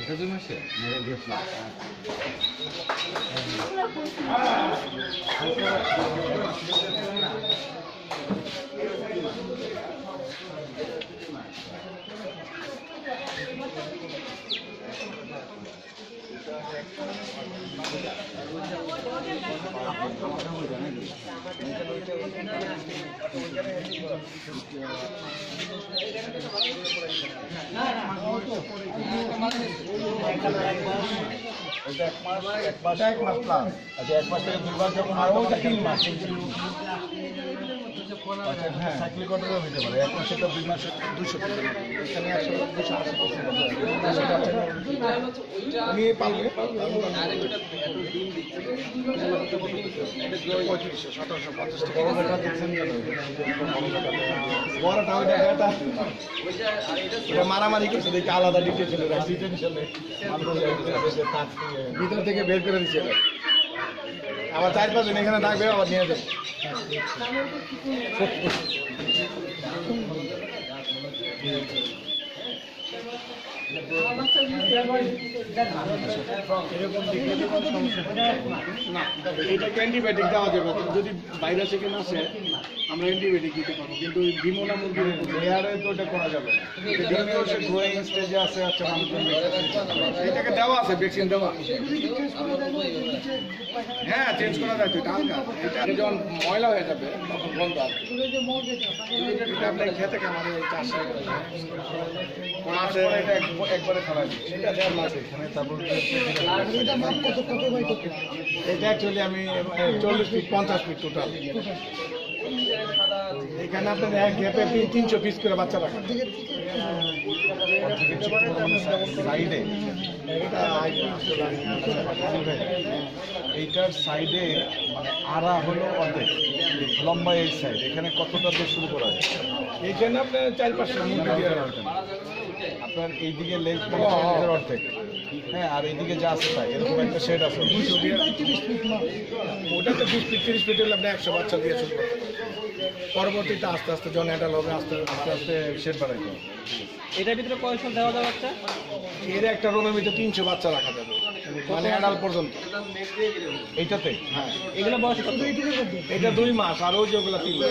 এটা দুই মাসে মেরে গেছে ওটা এক মাস এক মাস এক মাস প্লাস দুশো পালবে পঁয়ত্রিশশো সতেরোশো পঞ্চাশ টাকা বড়টা ওইটা এটা এটা মারামারি করছে, দেখি আলাদা ডিটেনশনে ডিটেনশনে ভিতর থেকে বের করে দিচ্ছে। আবার চার পাঁচজন এখানে থাকবে, আবার নিয়ে যাবে। না এইটাকে অ্যান্টিবায়োটিক দেওয়া যাবে? যদি ভাইরাস এখানে আসে আমরা অ্যান্টিবায়োটিক দিতে পারব। কিন্তু ডিমোনা মুরগির লেয়ারে তো এটা করা যাবে গ্রোয়িং স্টেজে আছে আচ্ছা এটাকে দেওয়া আছে ভ্যাকসিন দেওয়া হ্যাঁ চেঞ্জ করা যায় তো এটা যখন ময়লা হয়ে যাবে তখন বন্ধ আছে খেতে কামারে চাষ। এক- একবারে যায় এটা দেড় এখানে তারপর এটা অ্যাকচুয়ালি আমি চল্লিশ ফিট পঞ্চাশ ফিট টোটাল এখানে আপনার এক গ্যাপে তিনশো পিস করে বাচ্চা রাখা। সাইডে। এইটার সাইডে আড়া হলো অর্ধেক। লম্বা এই সাইড এখানে কতটা দিয়ে শুরু করা যায়? এইখানে আপনার চার আপনার এইদিকে লেগ অর্ধেক। হ্যাঁ আর এইদিকে যা আছে তাই এরকম একটা শেড আছে। ওটা তো বিশ ফিট তিরিশ ফিট হলে আপনি একশো বাচ্চা দিয়ে শুরু পরবর্তীতে আস্তে আস্তে জন অ্যাডাল হবে আস্তে আস্তে আস্তে শেড বাড়াইতে হবে। এটার ভিতরে কয়শো দেওয়া যাবে বাচ্চা এর একটা রুমের ভিতরে তিনশো বাচ্চা রাখা যাবে। মানে আড়াল পর্যন্ত। এইটাতে? হ্যাঁ। এগুলো বয়স কত? এটা দুই মাস আর ওই যেগুলো তিন মাস।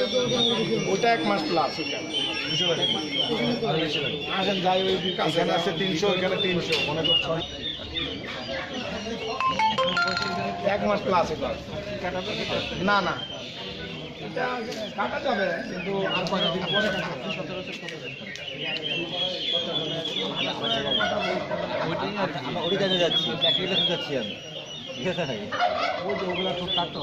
ওটা এক মাস প্লাস আসেন যাই ওই এখানে আছে তিনশো এখানে তিনশো। মনে এক মাস প্লাস এটা না না। এটা কাটা যাবে কিন্তু আর কয়টা দিন পরে কাটা যাবে। আমরা ওই কাজে যাচ্ছি যাচ্ছি আমি। ঠিক আছে ওই যে ওগুলা তো কাটো